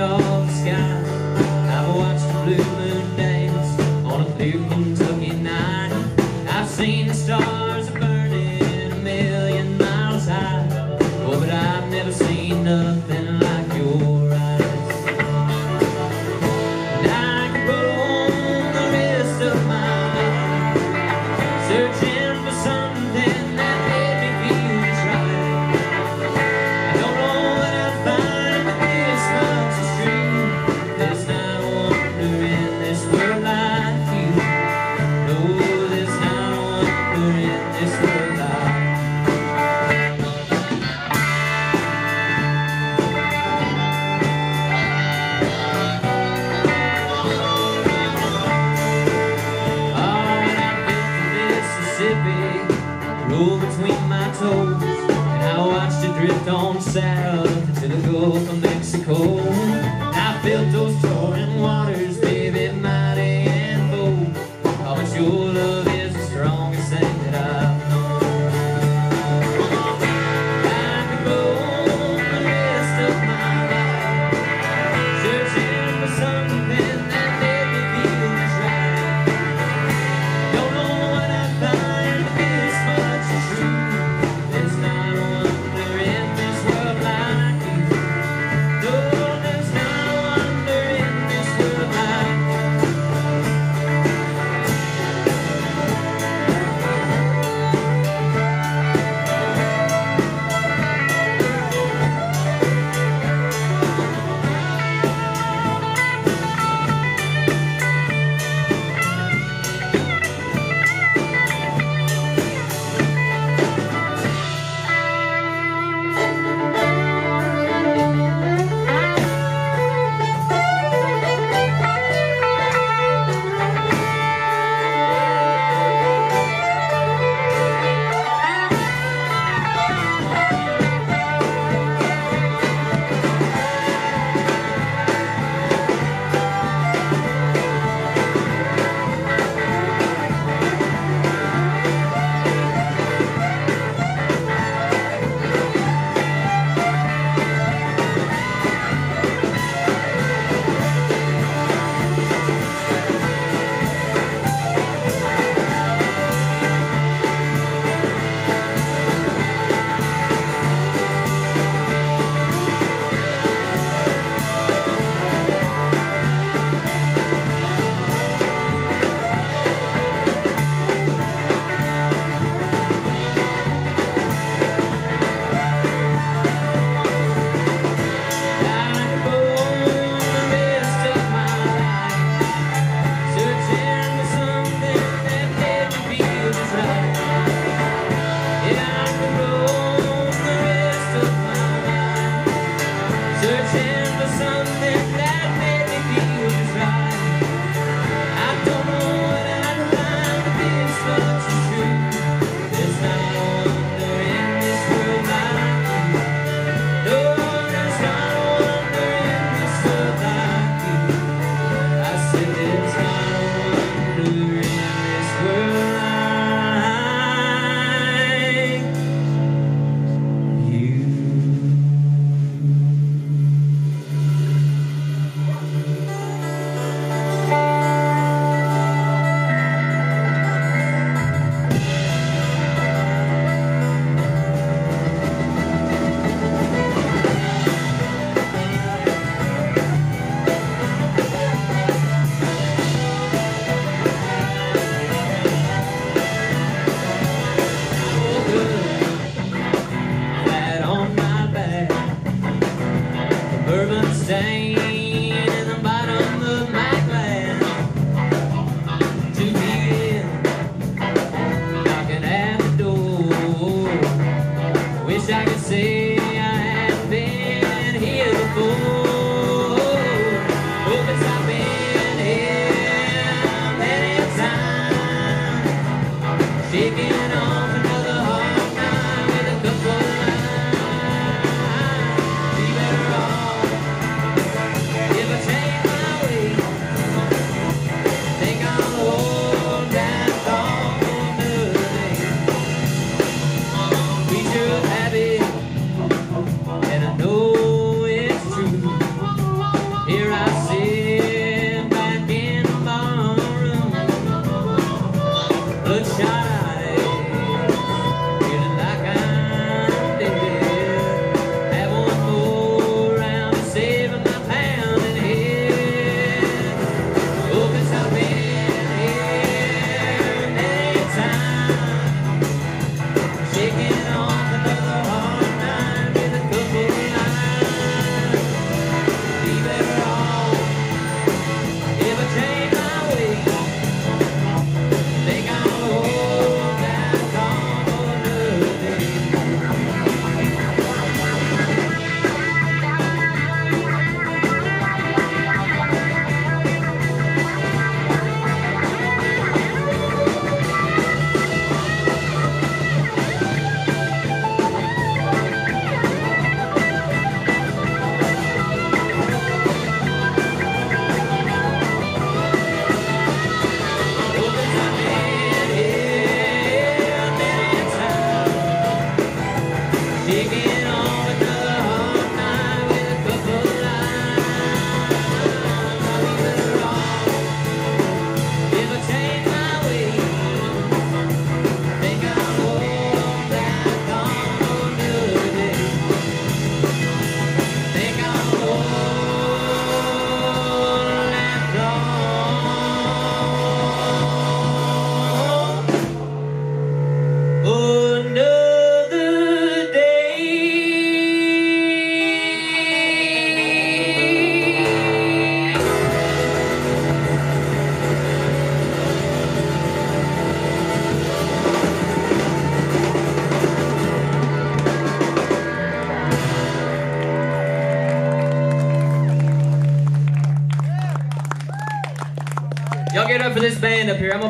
end the sky. I've watched the blue moon dance on a blue Kentucky night. I've seen the stars burning a million miles high. Oh, but I've never seen nothing like your eyes. And I could roll the rest of my life Searching sad. Here I see. Y'all get up for this band up here. I'm